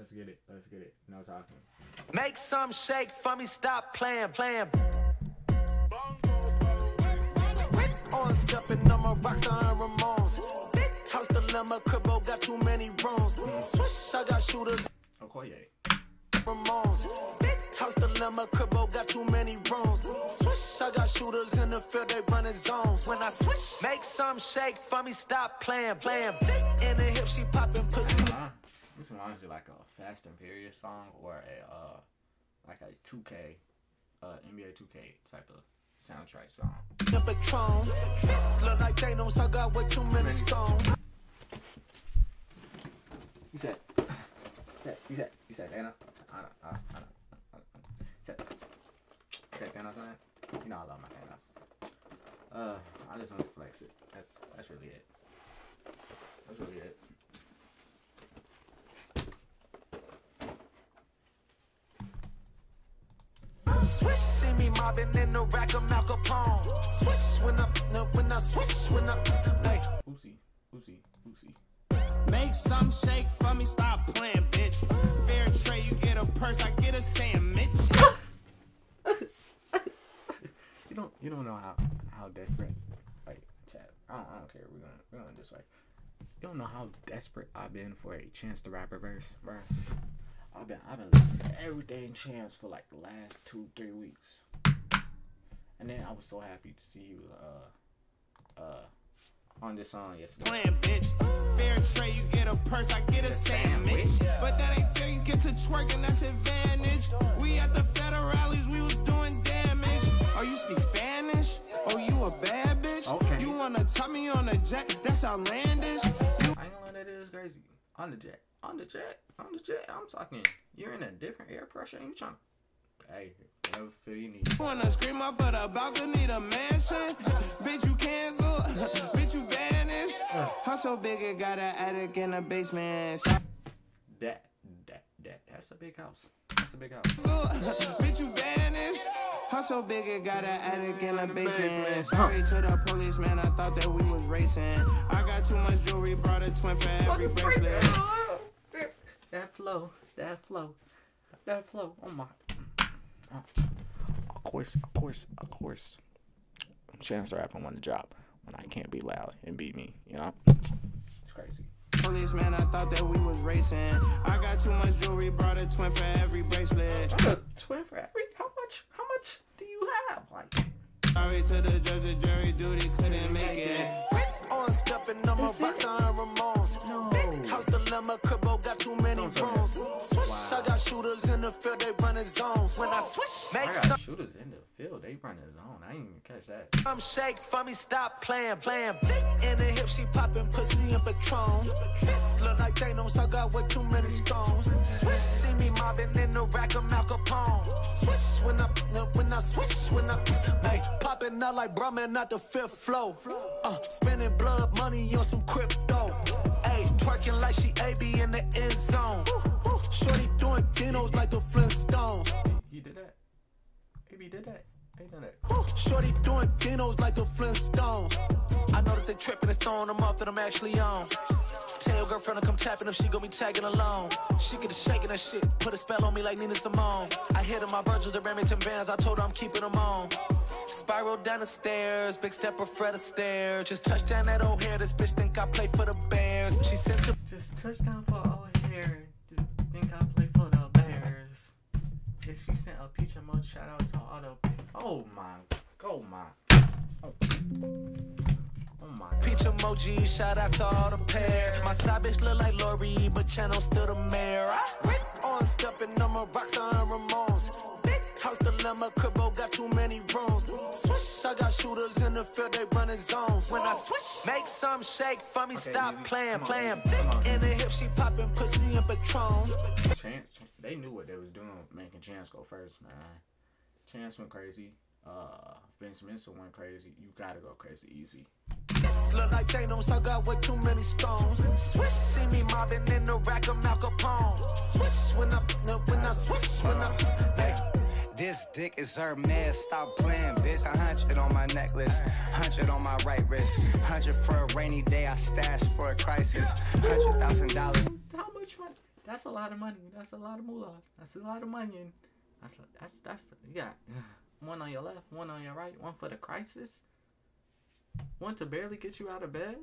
Let's get it. Let's get it. No talking. Make some shake for me, stop playing, playing. On stepping on my rockstar and Ramones. Big house dilemma, cribbo got too many rooms. Swish, I got shooters. Oh, Okoye. Ramones. Big house dilemma, cribbo got too many rooms. Swish, I got shooters in the field, they running zones. When I switch, make some shake for me, stop playing, playing. In the hip, she popping pussy. Huh? This reminds me like a Fast and Furious song or a uh like a 2K uh NBA 2K type of soundtrack song. The Patron. This look like Thanos, I got way too many stones. You said, you said, you said, you said Anna. Anna, Anna, Anna, Anna. Said, said Thanos on that. You know I love my Thanos. Uh, I just want to flex it. That's that's really it. That's really it. Swish, see me mobbing in the rack of Mal Capone. Swish when I, when I swish, when I, hey. Oopsie, oopsie, oopsie. Make some shake for me, stop playing, bitch. Fair trade, you get a purse, I get a sandwich. You don't you don't know how how desperate like chat. I don't, I don't care. We're gonna we're gonna this way. You don't know how desperate I've been for a Chance to rap a verse, bro. I've been I've been listening to everything Chance for like the last two three weeks, and then I was so happy to see he was uh uh on this song yesterday. Playing, bitch. Fair trade, you get a purse, I get a sandwich. But that ain't fair, you get to twerk and that's advantage. We at the federal rallies, we was doing damage. Oh, you speak Spanish? Oh, you a bad bitch? Okay. You wanna top me on a jet? That's outlandish. You I ain't gonna lie, that is crazy. On the jet, on the jet, on the jet. I'm talking. You're in a different air pressure. and You trying? to. Hey, whatever feel you need. wanna scream up for the balcony, the mansion? bitch, you cancel. bitch, you banished. House uh. so big, it got an attic in the basement. That that that that's a big house. That's a big house. Bitch, you banished. House so big it got an attic in the basement. basement. Sorry to the police, man. I thought that we was racing. I got too much jewelry, brought a twin for every bracelet. That flow, that flow, that flow. Oh my. Oh. Of course, of course, of course. Chance the Rapper won the job when I can't be loud and be me. You know, it's crazy. Police, man. I thought that we was racing. I got too much jewelry, brought a twin for every bracelet. a twin for every. How much? How much do you have? Like, Sorry to the judge, the jury duty couldn't make it. On stepping on my rockstar and Ramones. No. Big house dilemma, cribbo got too shooters in the field, they running zones. When I switch, I make got some shooters in the field. They running zone. I didn't even catch that. Some shake for me, stop playing, playing. In the hip, she popping pussy and Patron. This look like Thanos, I got way too many stones. Swish, see me mobbing in the rack of Mal Capone. Swish when I, when I switch, when I, hey, popping out like Brahman out the fifth flow. Uh, spending blood money on some crypto. Hey, twerking like she AB in the end zone. Shorty dinos like the Flintstones. He did that. Maybe he did that. He done that. Shorty doing dinos like the Flintstones. I know that they tripping and throwing them off that I'm actually on. Tell your girlfriend to come tapping if she gon' be tagging along. She get to shaking that shit, put a spell on me like Nina Simone. I hit her my Virgil the Remington bands, I told her I'm keeping them on. Spiral down the stairs, big stepper Fred Astaire. Just touch down that old hair, this bitch think I play for the Bears. She sent to Just touchdown for all hair. Think I play for the Bears. Yes, she sent a peach emoji. Shout out to all the. Oh my. Oh my. Oh, oh my. Peach emoji, shout out to all the pair. My side bitch look like Lori, but channel still the mayor. I on stepping on my rockstar Ramones. Big house dilemma, cribbo got too many rooms. Swish, I got shooters in the field, they running zones. When I switch, make some shake for me, stop easy. playing, Come playing. on. In the hip, she popping pussy and Patron. Chance, they knew what they was doing, making Chance go first, man. Chance went crazy. Uh, Vince Mensa went crazy. You gotta go crazy easy. This look like Thanos, I got way too many stones. Swish, see me mobbing in the rack of Mal Capone. Swish when I, when I switch, when I. This dick is her man. Stop playing, bitch. A hundred on my necklace, hundred on my right wrist, hundred for a rainy day. I stash for a crisis. Hundred thousand dollars. How much money? That's a lot of money. That's a lot of moolah. That's a lot of money. That's that's that's you got one on your left, one on your right, one for the crisis, one to barely get you out of bed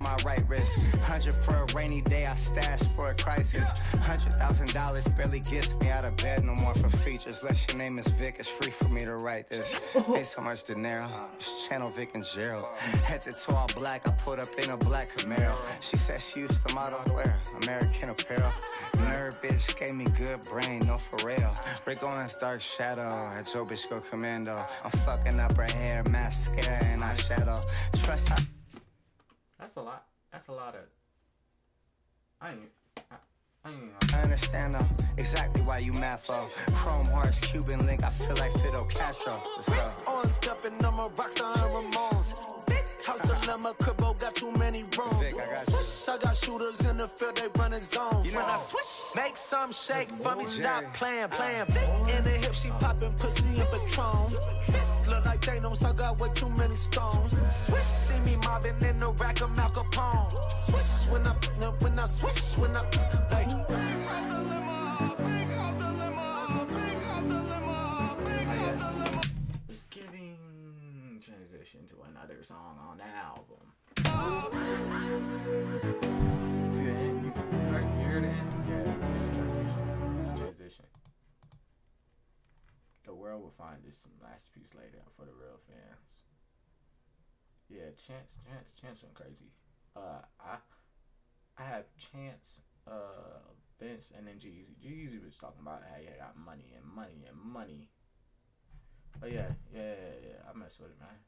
my right wrist. Hundred for a rainy day, I stash for a crisis. Hundred thousand dollars barely gets me out of bed, no more for features. Unless your name is Vic, it's free for me to write this. Ain't so much dinero, it's channel Vic and Gerald. Head to toe all black, I put up in a black Camaro. She said she used to model wear American apparel. Nerd bitch gave me good brain, no for real. Rick Owens dark shadow, at Joe bitch go commando. I'm fucking up her hair, mascara and eyeshadow. Trust her. That's a lot. That's a lot of. I ain't. I, I understand though exactly why you mad for Chrome Hearts, Cuban Link. I feel like Fidel Castro. On stepping, I'm a rockstar and Ramones. House dilemma, cribbo got too many rooms. Vic, I got Swish, I got shooters in the field, they running zones. You know, when I swish, make some shake for me, stop playing, uh. playing. Vic in the hip, she popping pussy and Patron. This look like they know, I got way too many stones. Swish, see me mobbing in the rack of Mal Capone. Swish, when I, when I swish, when I, song on the album. See the end? You, you the end? Yeah, it's a transition. It's a transition. The world will find this masterpiece later for the real fans. Yeah, Chance, Chance, Chance went crazy. Uh, I, I have Chance, uh, Vince, and then G-Eazy. G-Eazy was talking about how he got money and money and money. But yeah, yeah, yeah, yeah. I mess with it, man.